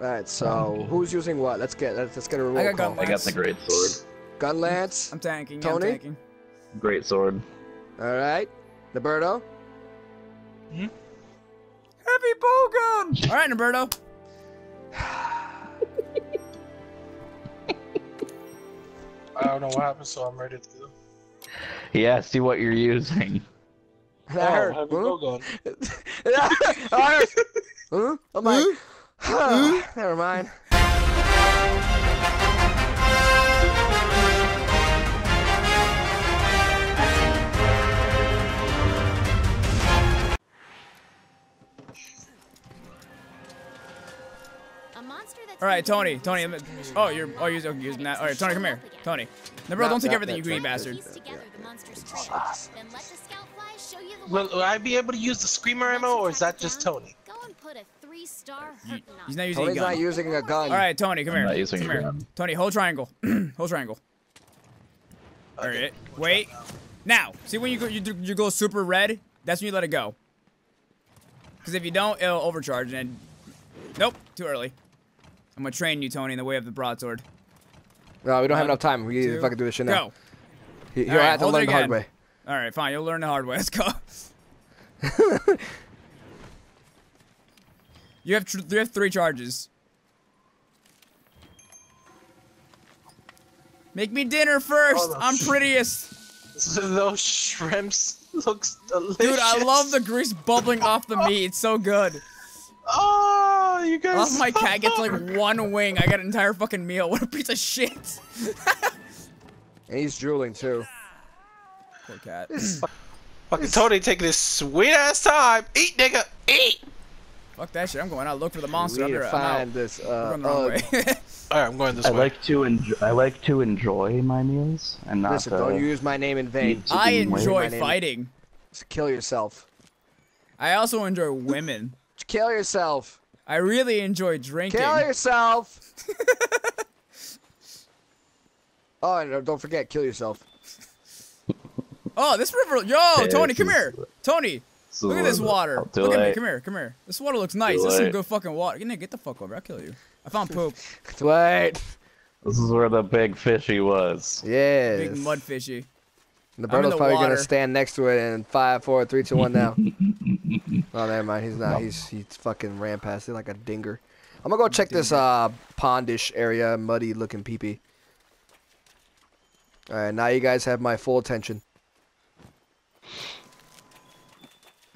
All right, so who's using what? Let's get let's, let's get a roll I got call. gun I got the great sword. Gun lance. I'm tanking. Tony? I'm tanking. Great sword. All right, Roberto. Hmm? Heavy bow gun. All right, Roberto. I don't know what happened, so I'm ready to go. Yeah, see what you're using. I Oh, heard. heavy huh? bow gun. I heard. Huh? I'm like, never mind. A monster that's All right, Tony. Tony. Oh, you're oh you're okay, using that. All right, Tony, come here. Tony. No, bro, don't take everything, you that's greedy bastard. Piece together the monster's trail. Then let the scout fly show you the Will, will I be able to use the screamer ammo, or is that just Tony? Go and put a three-star You- hurt He's not using a Tony's gun. not using a gun. All right, Tony, come I'm here. not using come a here. gun. Tony, hold triangle. hold triangle. All right. Wait. Now, see when you go you, do- you go super red, that's when you let it go. Because if you don't, it'll overcharge and nope, too early. I'm gonna train you, Tony, in the way of the broadsword. No, we don't have enough time. We need to two, fucking do this shit now. Go. He, he'll All right, have to learn the hard way. All right, fine. You'll learn the hard way. Let's go. you have tr- you have three charges. Make me dinner first. Oh. I'm prettiest. Those shrimps looks delicious. Dude, I love the grease bubbling off the meat. It's so good. Oh, you I guys. love my cat gets like one wing. I got an entire fucking meal. What a piece of shit. And he's drooling too. Poor cat. Fucking Tony taking this sweet ass time. Eat, nigga, eat. Fuck that shit. I'm going out look for the monster. we I'm, need there. to I'm find this. We're Uh, going the wrong way. All right, I'm going this I way. like to enjoy. I like to enjoy my meals and not. Listen, uh, don't use my name in vain. I gain weight. My enjoy fighting. Just kill yourself. I also enjoy women. Kill yourself. I really enjoy drinking. Kill yourself. oh, and don't forget, kill yourself. Oh, this river. Yo, Tony, come here. Tony, this is look at this water. I'll Look at me. Come here. Come here. This water looks nice. Do This is some good fucking water. Get, get the fuck over. I'll kill you. I found poop. Wait. This is where the big fishy was. Yes. Big mud fishy. The I'm in Berto's the probably water. gonna stand next to it in five, four, three, two, one now. oh, never mind. He's not. He's he's fucking ran past it like a dinger. I'm gonna go check this uh pondish area, muddy looking peepee. All right, now you guys have my full attention.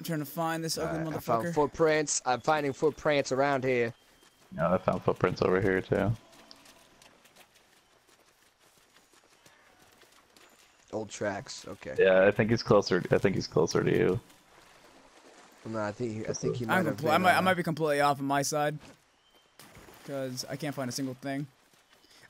I'm trying to find this ugly I found footprints. I'm finding footprints around here. Yeah, I found footprints over here too. Old tracks. Okay. Yeah, I think he's closer. I think he's closer to you. No, I think he, I think he might I'm have been, I might, I uh, might be completely off on my side. Because I can't find a single thing.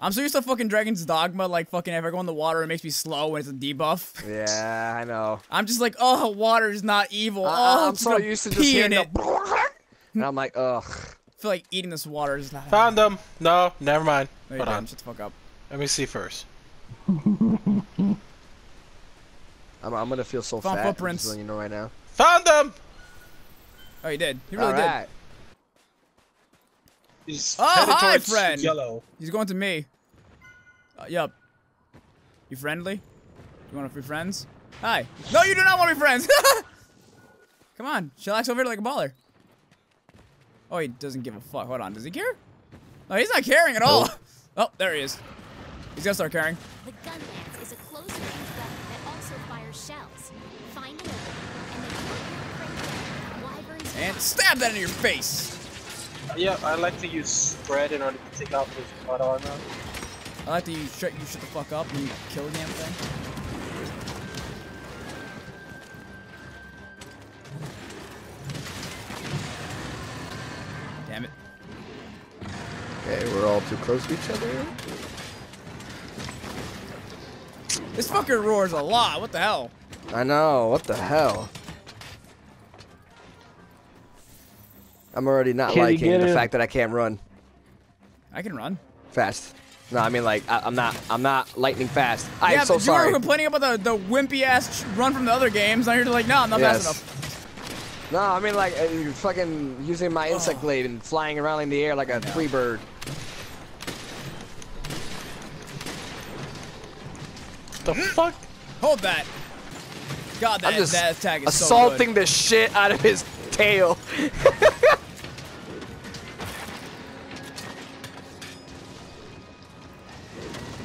I'm so used to fucking Dragon's Dogma, like fucking if I go in the water, it makes me slow when it's a debuff. Yeah, I know. I'm just like, oh, water is not evil. I- oh, I'm so used to just pee hearing it. the. And I'm like, ugh. I feel like eating this water is not. Found them. No, never mind. No, Hold on. Shut the fuck up. Let me see first. I'm, I'm gonna feel so Found fat. footprints. You know right now. Found them. Oh, he did. He really All right. He's Oh, headed hi, towards friend. Yellow. He's going to me. Uh, yup. You friendly? You want to be friends? Hi. No, you do not want to be friends. Come on, chillax over here like a baller. Oh, he doesn't give a fuck. Hold on, does he care? No, he's not caring at all. Oh, there he is. He's gonna start caring. The gun is a close range weapon that also fires shells. Find an and then put your. Wyverns And stab that in your face. Yeah, I like to use spread in order to take out his butt armor. I like to you shut you shut the fuck up and you kill the damn thing. Damn it. Okay, we're all too close to each other. This fucker roars a lot. What the hell? I know. What the hell? I'm already not Can liking the it? fact that I can't run I can run. fast. No, I mean like I, I'm not. I'm not lightning fast. I yeah, am so but sorry. you were complaining about the, the wimpy ass run from the other games. Now you're like, no, I'm not Yes. fast enough. No, I mean like uh, you're fucking using my insect blade and flying around in the air like a free bird. The fuck? Hold that. God, that, I'm just that attack is assaulting so good. the shit out of his tail.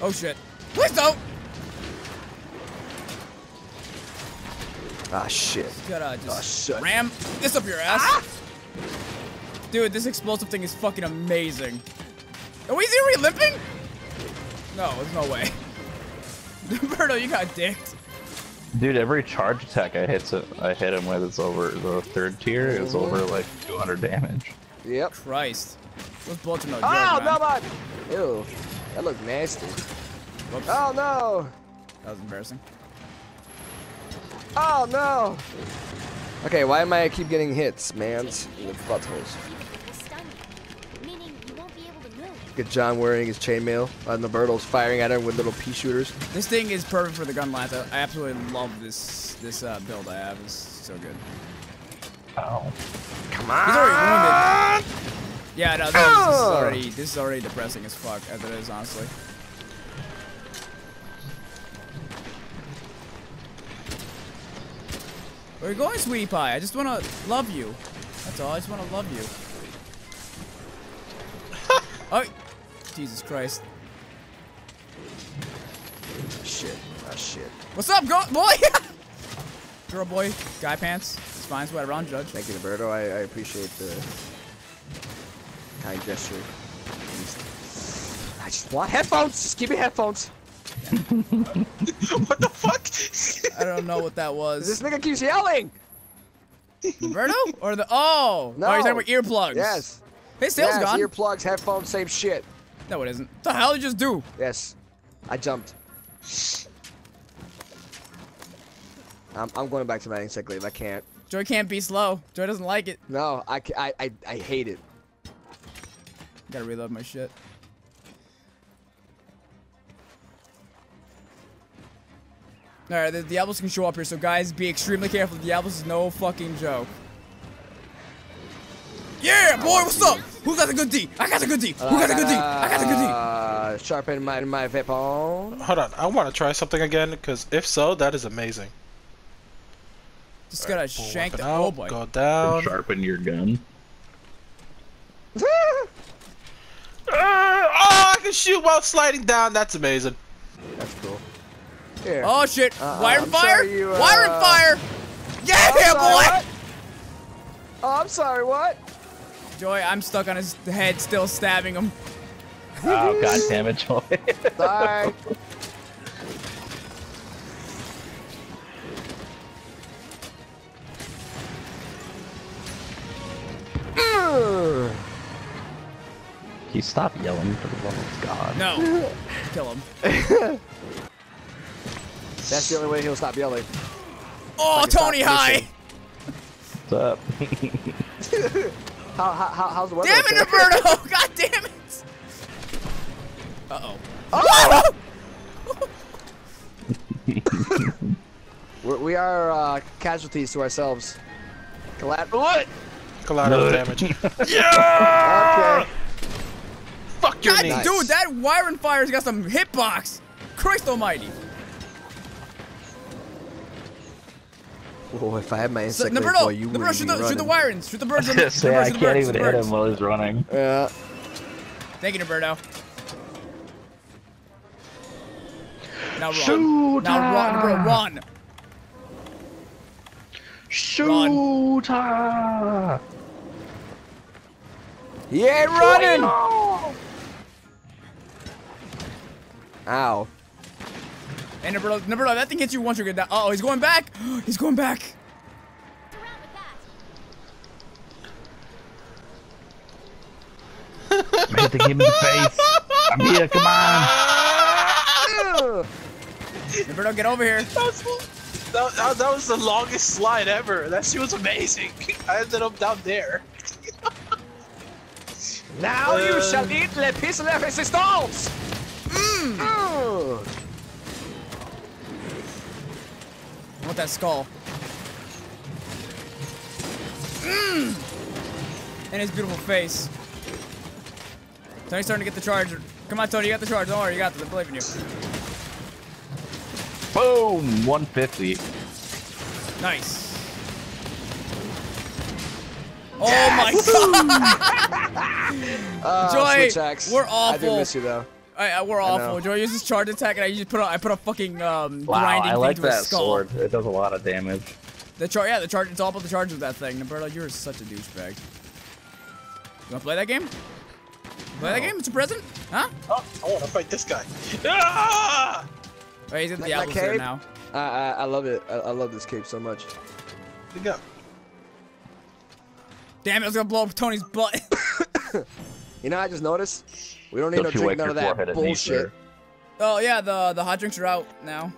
Oh shit. Please don't! Ah shit. Gotta Oh, just ah, shit. ram this up your ass. Ah! Dude, this explosive thing is fucking amazing. Are we zero limping? No, there's no way. Berto, you got dicked. Dude, every charge attack I hit I hit him with is over the third tier is mm-hmm. over like 200 damage. Yep. Christ. Those bullets are no joke, Oh man. no, man. Ew. That looked nasty. Whoops. Oh no. That was embarrassing. Oh no. Okay, why am I keep getting hits, mans? With buttholes. It will stun you, meaning you won't be able to move. Get John wearing his chainmail, and the Bertles firing at him with little pea shooters. This thing is perfect for the gun lance. I, I absolutely love this this uh, build I have. It's so good. Ow. Come on. He's already wounded. Yeah, no, this, this is already this is already depressing as fuck as it is, honestly. Where are you going, sweetie pie? I just wanna love you. That's all. I just wanna love you. oh, Jesus Christ! Shit. Ah shit. What's up, girl, boy? Girl, boy, guy pants. It's fine. It's. I'm judge. Thank you, Roberto. I, I appreciate the kind gesture. I just want headphones. Just give me headphones. what the fuck? I don't know what that was. This nigga keeps yelling. Roberto or the oh? No. Oh, you're talking about earplugs. Yes. His tail's yes, gone. earplugs, headphones, same shit. No, it isn't. What the hell did you just do? Yes. I jumped. I'm, I'm going back to my insect glaive. I can't. Joy can't be slow. Joy doesn't like it. No, I, I, I, I hate it. Gotta reload my shit. Alright, the Diablos can show up here, so guys, be extremely careful. The Diablos is no fucking joke. Yeah, boy, what's up? Who got the good D? I got the good D. Who got the good D? I got the good D. Uh, sharpen my my weapon. Hold on, I want to try something again, because if so, that is amazing. Just gotta Pull shank the. weapon Oh boy. Go down. Sharpen your gun. Uh, oh, I can shoot while sliding down. That's amazing. That's cool. Here. Oh shit! Uh, Wyvern's Fire! sorry you, Wire and uh, fire! Yeah, I'm sorry, boy! what? Oh, I'm sorry. What? Joy, I'm stuck on his head, still stabbing him. Oh god damn it, Joy. Bye. Ugh. You stop yelling for the love of God. No. Kill him. That's the only way he'll stop yelling. Oh, Fucking Tony High! What's up? How, how, how how's the weather? Damn it, up Roberto! God damn it! Uh oh. We're, we are uh, casualties to ourselves. Collat. What? Collateral No. damage. Okay. Fuck your God, knees. Nice. dude, that Wyvern's Fire's got some hitbox. Christ Almighty! Oh, if I had my So, insect no, blade you no, would Roberto, shoot the, shoot the running. wirings. Shoot the birds. on the, shoot the Say I birds, shoot the can't birds, even hit him while he's running. Yeah. Thank you, Roberto. Now run. Shoot! Now run, bro, run. Shoot! ah! He ain't running. Ow. Hey, Roberto, Roberto, that thing hits you once you're good down. Uh oh, he's going back. he's going back. Around with that. I hit the him in the face. I'm here, come on. Ugh. Roberto, get over here. That, that, that was the longest slide ever. That shit was amazing. I ended up down there. Now you Uh. shall eat le piece de resistance. Mmm. I that skull. Mm. And his beautiful face. Tony's starting to get the charge. Come on, Tony, you got the charge. Don't worry, you got this. I believe in you. Boom! 150. Nice. Oh my god! Uh, Joy, we're awful. I do miss you though. I, I, we're I awful. know. Joy uses charge attack, and I just put a, I put a fucking um, Wow, grinding I thing like to his that skull. sword. It does a lot of damage. The charge, yeah, the charge. It's all about the charge of that thing. Norberto, you're such a douchebag. You wanna play that game? Play that game? It's a present? Huh? Oh, I want to fight this guy. Ah! Oh, he's in the That- that there now. I, I I love it. I, I love this cape so much. We go. Damn it, I was gonna blow up Tony's butt. You know, I just noticed we don't need Don't no you drink none your of that forehead and bullshit. oh yeah, the the hot drinks are out now.